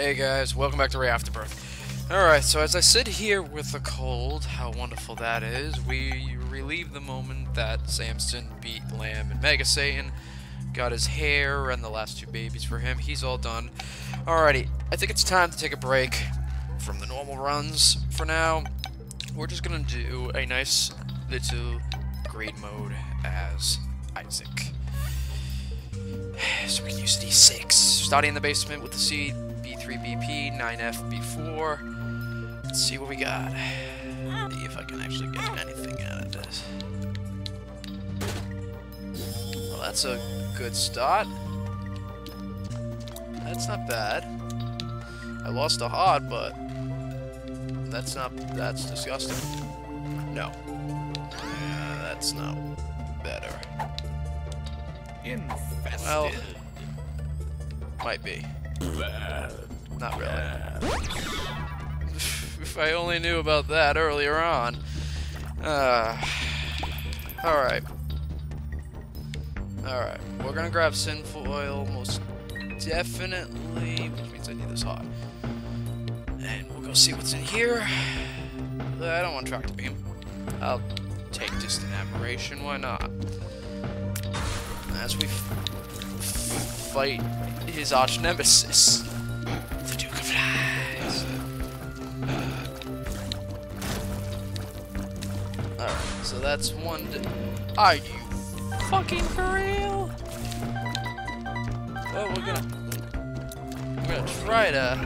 Hey guys, welcome back to RE-Afterbirth. Alright, so as I sit here with a cold, how wonderful that is, we relieve the moment that Samson beat Lamb and Mega Satan, got his hair and the last two babies for him, he's all done. Alrighty, I think it's time to take a break from the normal runs for now. We're just gonna do a nice little Greed mode as Isaac. So we can use D6. Starting in the basement with the seed, B3 BP, 9F B4. Let's see what we got. See if I can actually get anything out of this. Well, that's a good start. That's not bad. I lost a heart, but that's not, that's disgusting. No. Yeah, that's not better. Infested. Well, might be. Not really. if I only knew about that earlier on. Uh, Alright. Alright. We're gonna grab Sinful Oil most definitely, which means I need this hot. And we'll go see what's in here. I don't want Tractor Beam. I'll take Distant Admiration, why not? As we fight his arch nemesis, so that's one. Are you fucking for real? Well, we're gonna. We're gonna try to.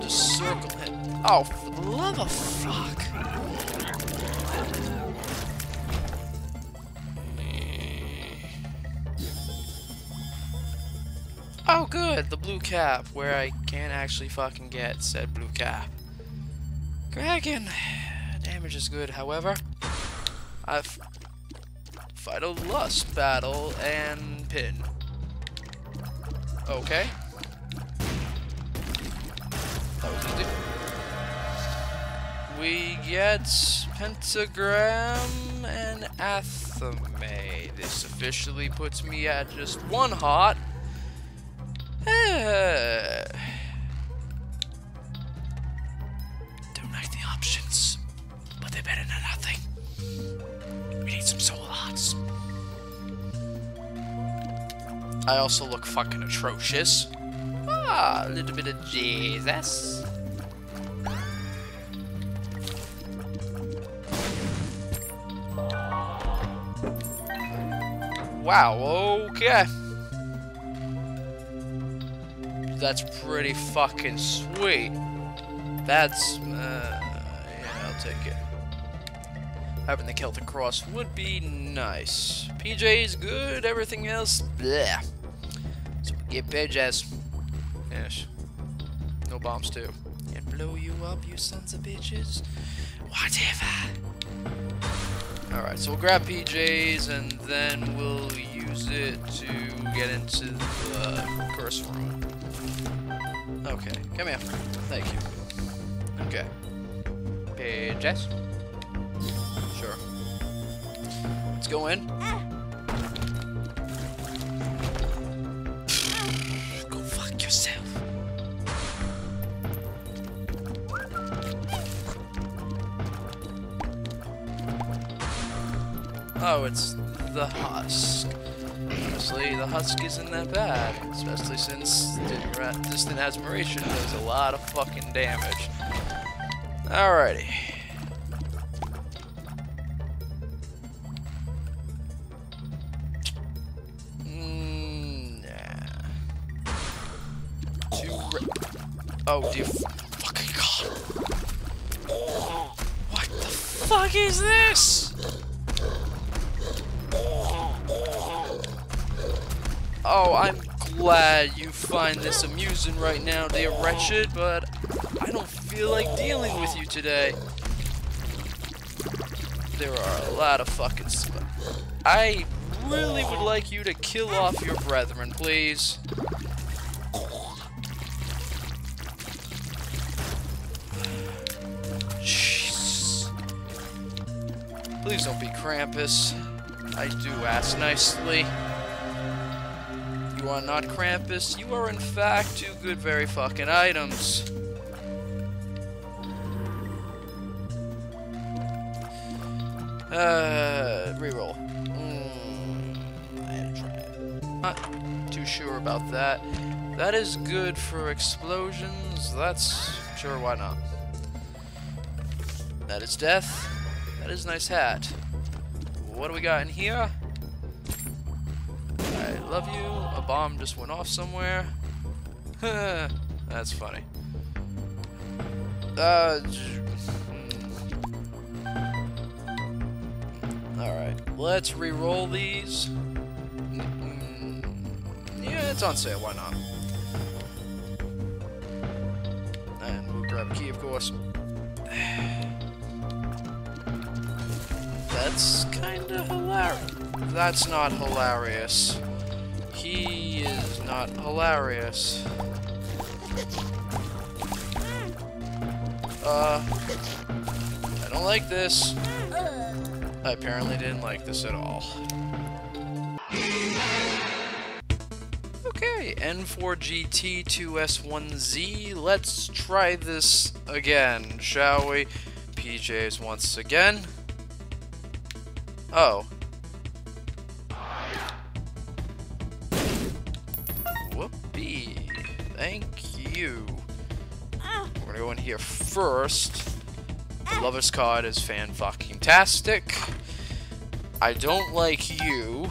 Just circle him. Oh, for the love of fuck. Oh, good, the blue cap, where I can't actually fucking get said blue cap. Dragon, damage is good, however. I've fight a lust battle and pin. Okay. That was easy. We get pentagram and athame. This officially puts me at just one heart. Eh. I also look fucking atrocious. Ah, a little bit of Jesus. Wow, okay. That's pretty fucking sweet. That's, uh, yeah, I'll take it. Having the Celtic Cross would be nice. PJ's good, everything else, bleh. So we get PJs. Yes. No bombs too. And blow you up, you sons of bitches. Whatever. Alright, so we'll grab PJs and then we'll use it to get into the curse room. Okay, come here. Thank you. Okay. PJs. Let's go in. go fuck yourself. Oh, it's the husk. Honestly, the husk isn't that bad, especially since distant admiration does a lot of fucking damage. Alrighty. Oh, dear fucking god. What the fuck is this? Oh, I'm glad you find this amusing right now, dear wretched, but I don't feel like dealing with you today. There are a lot of fucking I really would like you to kill off your brethren, please. Please don't be Krampus. I do ask nicely. You are not Krampus. You are, in fact, two good, very fucking items. Uh, reroll. Mm. Not too sure about that. That is good for explosions. That's sure, why not? That is death. That is a nice hat. What do we got in here? I love you. A bomb just went off somewhere. That's funny. Uh, Alright, let's re-roll these. Mm, yeah, it's on sale, why not? And we'll grab a key, of course. That's kinda hilarious. That's not hilarious. He is not hilarious. Uh, I don't like this. I apparently didn't like this at all. Okay, N4GT2S1Z, let's try this again, shall we? PJs once again. Oh. Whoopee. Thank you. We're gonna go in here first. The lover's card is fan-fucking-tastic. I don't like you.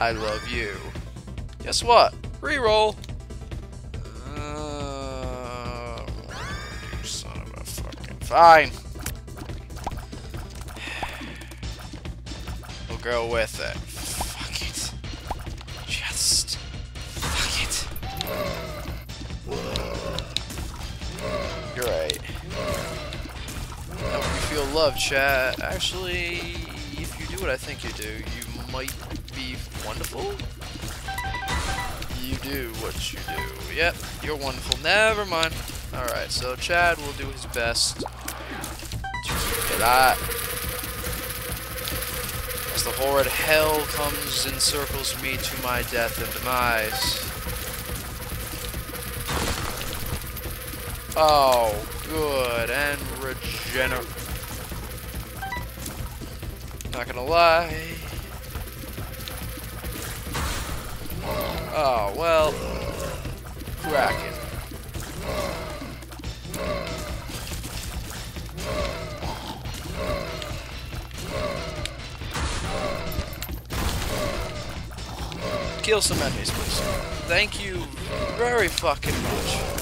I love you. Guess what? Reroll. Uh, son of a fucking... Fine. Go with it. Fuck it. Just... Fuck it. You're right. You feel love, chat. Actually, if you do what I think you do, you might be wonderful? You do what you do. Yep, you're wonderful. Never mind. Alright, so Chad will do his best to keep that. As the horrid hell comes and circles me to my death and demise. Oh, good. And regenerate. Not gonna lie. Oh, well. Kraken. Kill some enemies, please. Thank you very fucking much.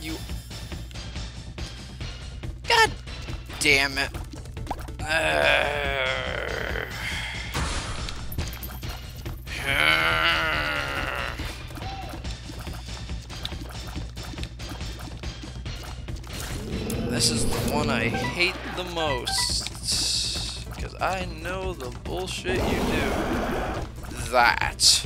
You. God damn it. This is the one I hate the most. Because I know the bullshit you do. That.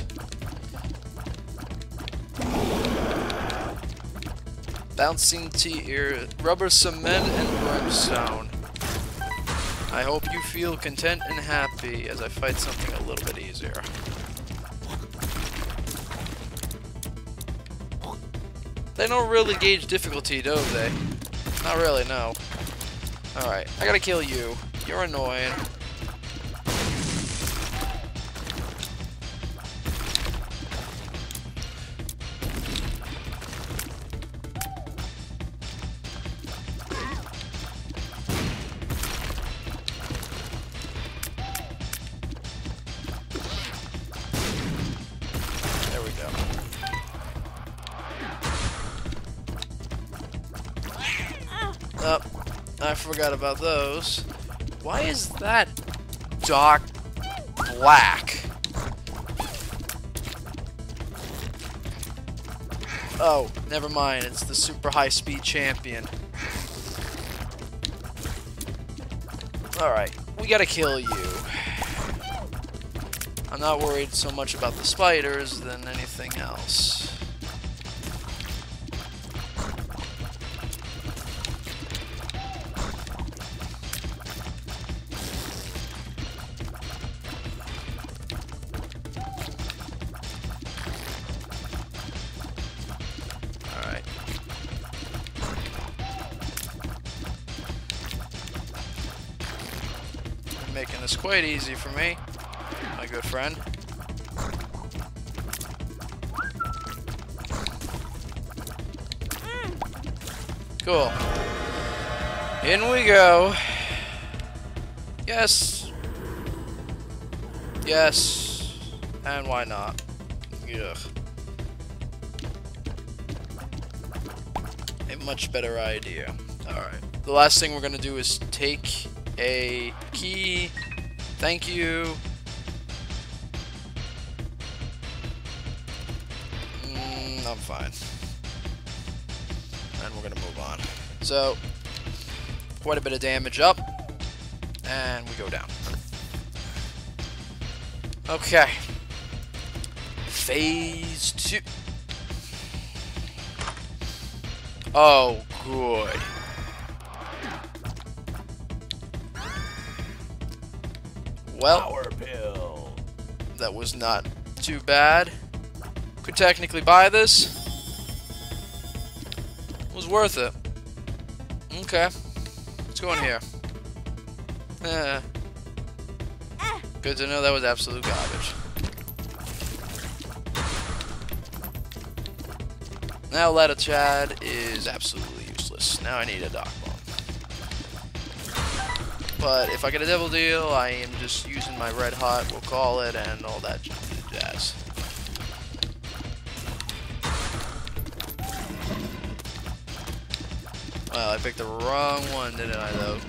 Bouncing tear, rubber cement, and brimstone. I hope you feel content and happy as I fight something a little bit easier. They don't really gauge difficulty, do they? Not really, no. Alright, I gotta kill you. You're annoying. Forgot about those. Why is that dark black? Oh, never mind. It's the super high speed champion. Alright, we gotta kill you. I'm not worried so much about the spiders than anything else. Making this quite easy for me, my good friend. Cool. In we go. Yes. Yes. And why not? Ugh. A much better idea. Alright. The last thing we're gonna do is take a key. Thank you. Mm, I'm fine. And we're gonna move on. So, quite a bit of damage up. And we go down. Okay. Phase two. Oh, good. Well, Power pill. that was not too bad. Could technically buy this. Was worth it. Okay. Let's go in here. Eh. Good to know that was absolute garbage. Now Little Chad is absolutely useless. Now I need a Doc Bomb. But if I get a Devil Deal, I am just using my Red Hot, we'll call it, and all that jazz. Well, I picked the wrong one, didn't I, though?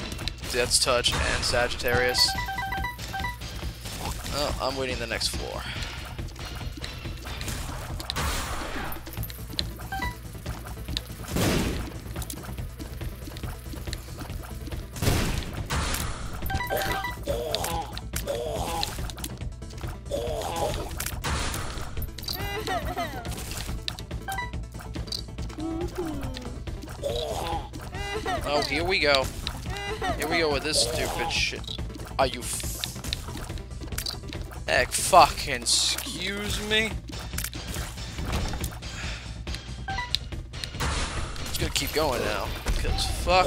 Death's Touch and Sagittarius. Oh, I'm waiting the next floor. We go. Here we go with this stupid shit. Are you Heck, fucking excuse me? Just gonna keep going now. Because fuck.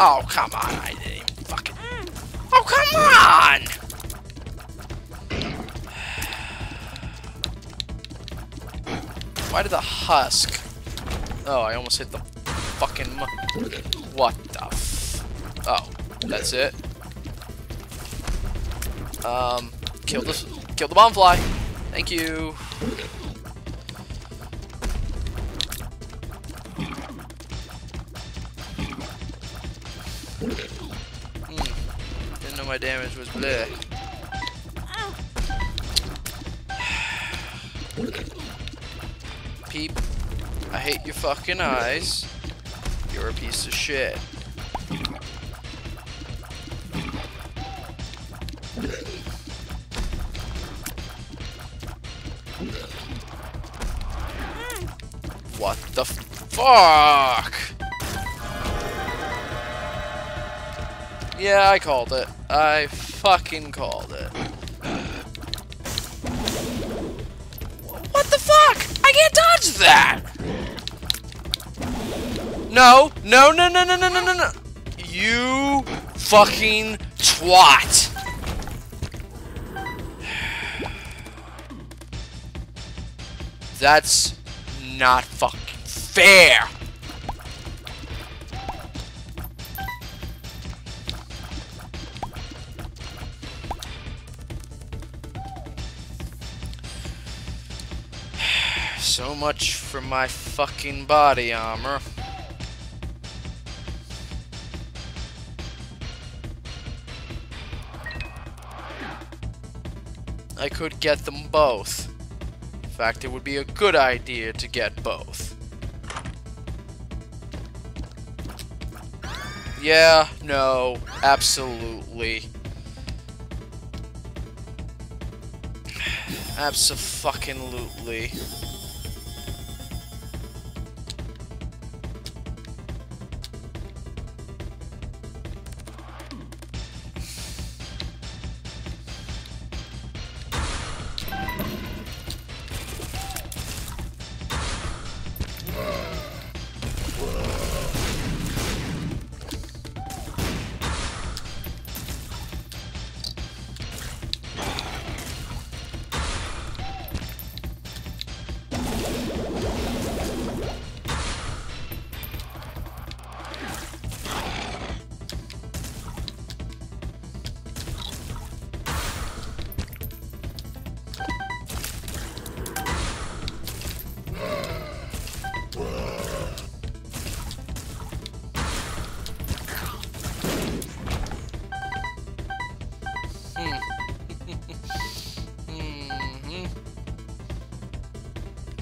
Oh, come on. I didn't even fucking. Oh, come on! Why did the husk? Oh, I almost hit the fucking. What the f. Oh, that's it. Um, kill the kill the bomb fly. Thank you. My bleh. Peep, I hate your fucking eyes. You're a piece of shit. What the fuck? Yeah, I called it. I fucking called it. What the fuck? I can't dodge that! No, no, no, no, no, no, no, no, no. You fucking twat. That's not fucking fair. So much for my fucking body armor. I could get them both. In fact, it would be a good idea to get both. Yeah, no, absolutely. Absolutely.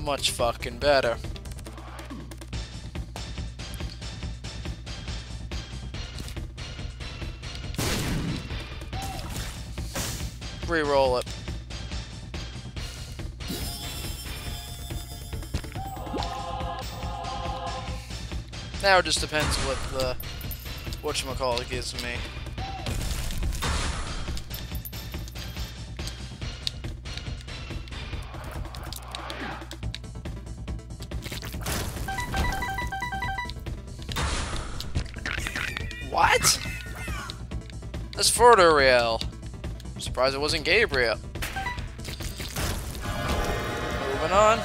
Much fucking better. Reroll it. Now it just depends what the whatchamacallit gives me. Fordoriel. Surprised it wasn't Gabriel. Moving on.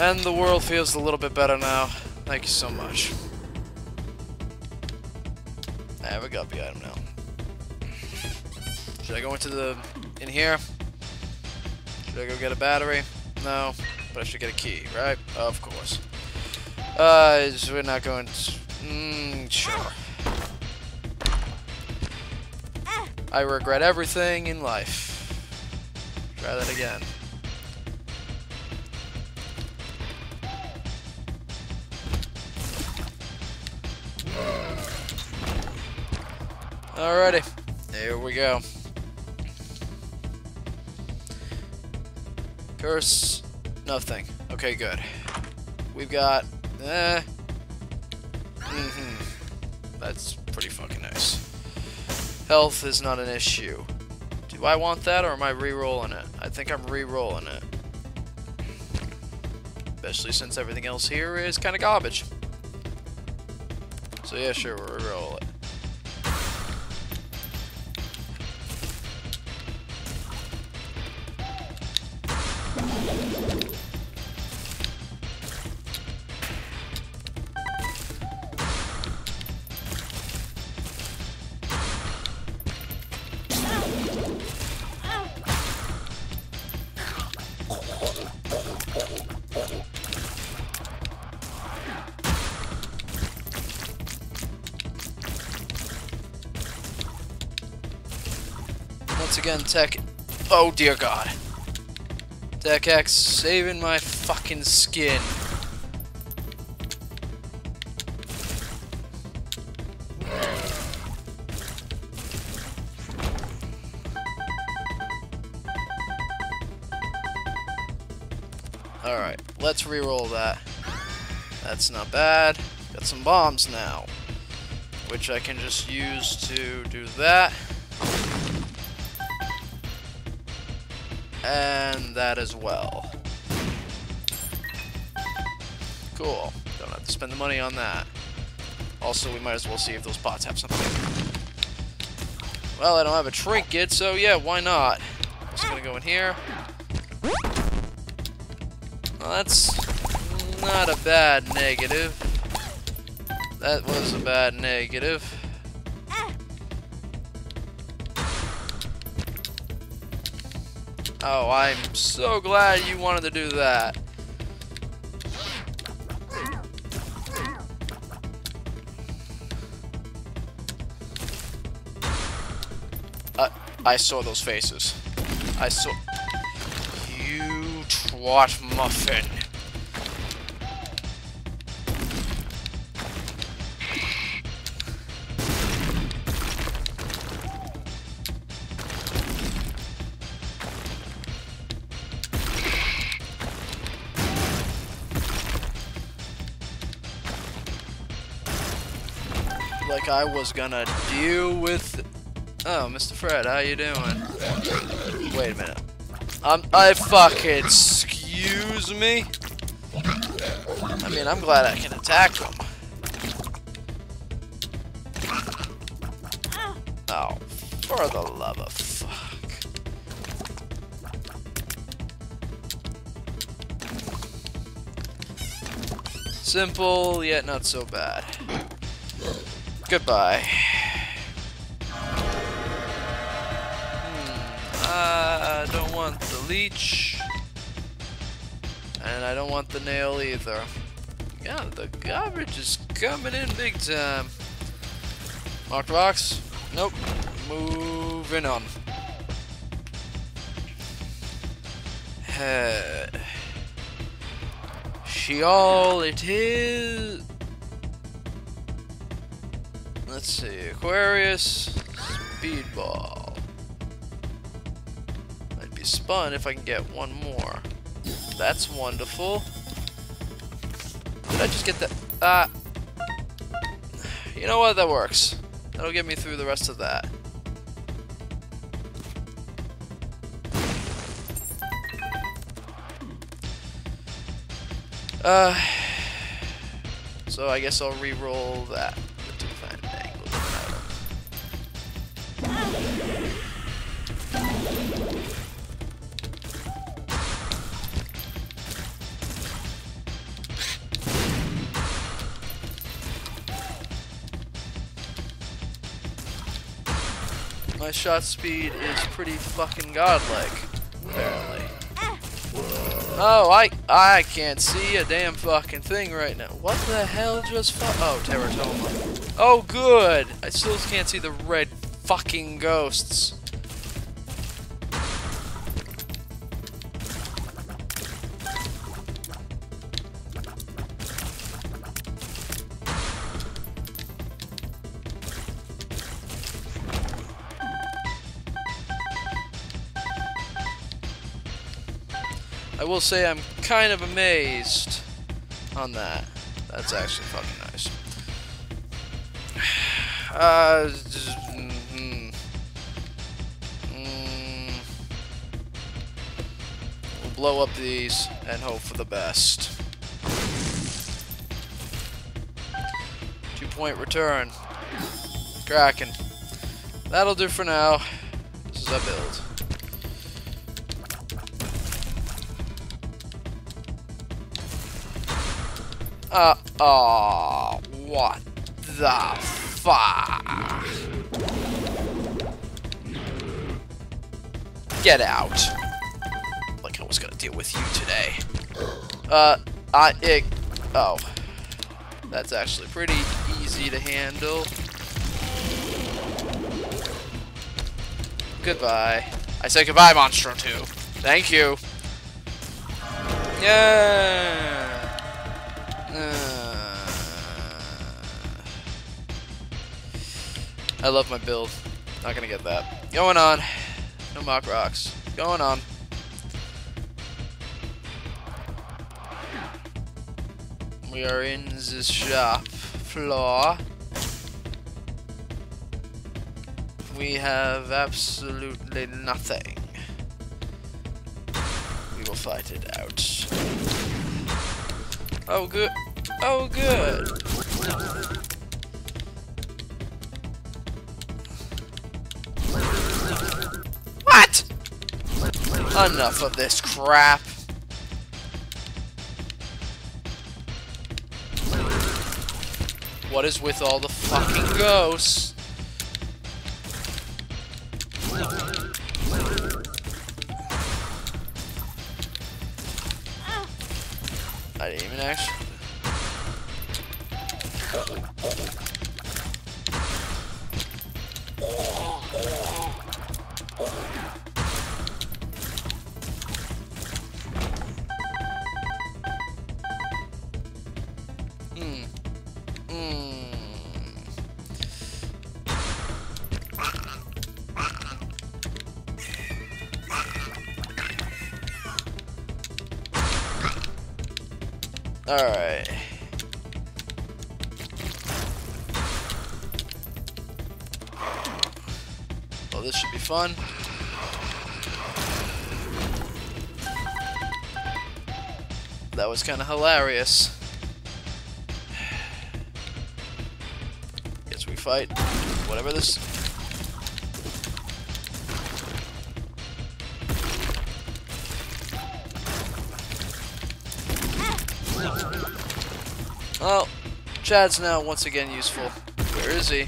And the world feels a little bit better now. Thank you so much. I have a guppy item now. Should I go into the... in here? Should I go get a battery? No. But I should get a key, right? Of course. Uh, we're not going to... Mm, sure. I regret everything in life. Try that again. Alrighty, there we go. Curse, nothing. Okay, good. We've got, eh, mm-hmm. That's pretty fucking. Health is not an issue. Do I want that or am I re-rolling it? I think I'm re-rolling it. Especially since everything else here is kind of garbage. So yeah, sure, we'll re-roll it. Tech... Oh, dear God. Tech X saving my fucking skin. Alright, let's re-roll that. That's not bad. Got some bombs now. Which I can just use to do that. And that as well. Cool. Don't have to spend the money on that. Also, we might as well see if those pots have something. Well, I don't have a trinket, so yeah, why not? Just gonna go in here. Well, that's not a bad negative. That was a bad negative. Oh, I'm so glad you wanted to do that. Uh, I saw those faces. I saw... You twat muffin. I was gonna deal with. Oh, Mr. Fred, how you doing? Wait a minute. Um, I fucking excuse me. I mean, I'm glad I can attack them. Oh, for the love of fuck. Simple, yet not so bad. Goodbye. Hmm, I don't want the leech. And I don't want the nail either. Yeah, the garbage is coming in big time. Marked rocks? Nope. Moving on. She all it is. Let's see, Aquarius, Speedball. I'd be spun if I can get one more. That's wonderful. Did I just get that? Ah. Uh, you know what? That works. That'll get me through the rest of that. Uh, so I guess I'll re-roll that. My shot speed is pretty fucking godlike, apparently. Oh, I I can't see a damn fucking thing right now. What the hell just fu- Oh, teratoma. Oh, good! I still can't see the red fucking ghosts. Will say I'm kind of amazed on that. That's actually fucking nice. Uh, mm, mm, we'll blow up these and hope for the best. Two point return. Kraken. That'll do for now. This is a build. Uh, oh, what the fuck? Get out. Like I was gonna deal with you today. Uh, I, it, oh. That's actually pretty easy to handle. Goodbye. I said goodbye, Monstro 2. Thank you. Yeah. I love my build. Not gonna get that. Going on. No mock rocks. Going on. We are in the shop floor. We have absolutely nothing. We will fight it out. Oh, good. Oh, good. Enough of this crap. What is with all the fucking ghosts? I didn't even actually... fun. That was kind of hilarious. Guess we fight. Whatever this. Well, Chad's now once again useful. Where is he?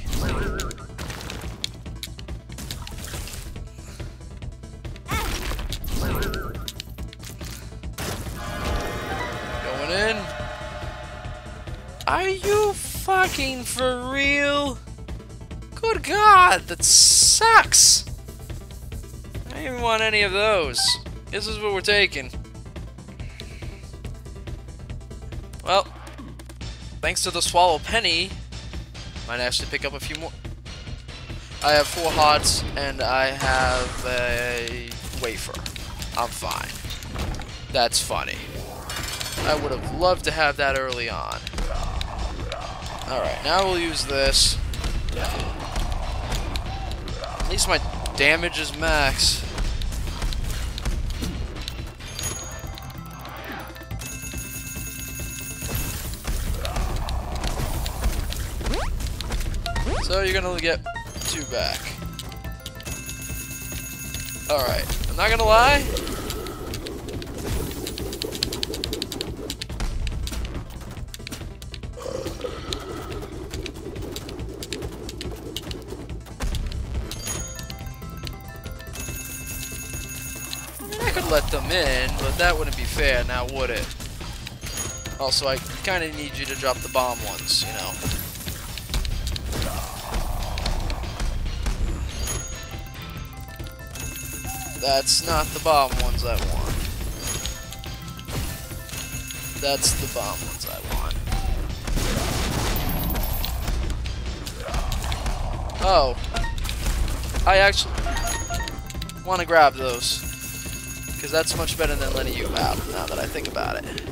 Fucking for real? Good God, that sucks. I don't even want any of those. This is what we're taking. Well, thanks to the Swallow Penny, might actually pick up a few more. I have four hearts and I have a wafer. I'm fine. That's funny. I would have loved to have that early on. Alright, now we'll use this. At least my damage is max. So you're gonna get two back. Alright, I'm not gonna lie. Let them in, but that wouldn't be fair now, would it? Also, I kind of need you to drop the bomb ones, you know? That's not the bomb ones I want. That's the bomb ones I want. Oh. I actually want to grab those. Because that's much better than letting you out, now that I think about it.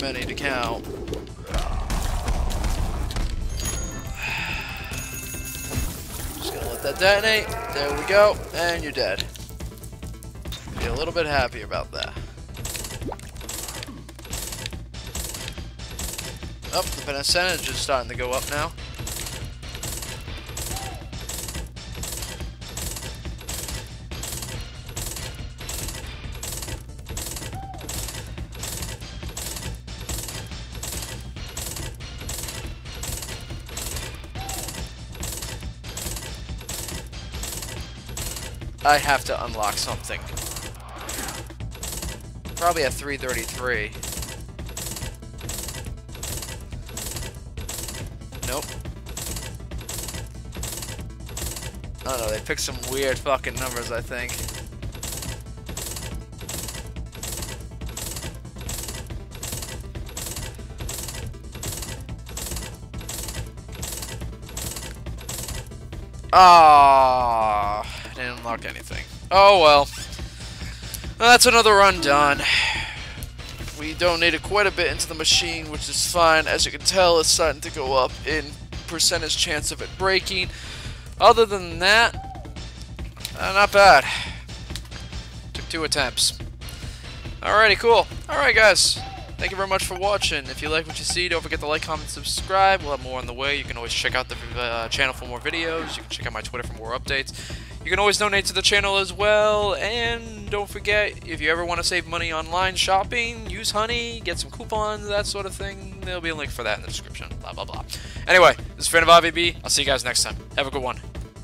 Many to count. Just gonna let that detonate. There we go. And you're dead. Be a little bit happy about that. Oh, the percentage is starting to go up now. I have to unlock something. Probably a 333. Nope. I don't know, they picked some weird fucking numbers, I think. Ah didn't unlock anything. Oh well. That's another run done. We donated quite a bit into the machine, which is fine. As you can tell, it's starting to go up in percentage chance of it breaking. Other than that, uh, not bad. Took two attempts. Alrighty, cool. Alright, guys. Thank you very much for watching. If you like what you see, don't forget to like, comment, subscribe. We'll have more on the way. You can always check out the uh, channel for more videos. You can check out my Twitter for more updates. You can always donate to the channel as well. And don't forget, if you ever want to save money online shopping, use Honey, get some coupons, that sort of thing. There'll be a link for that in the description. Blah, blah, blah. Anyway, this is Fan of RvB. I'll see you guys next time. Have a good one.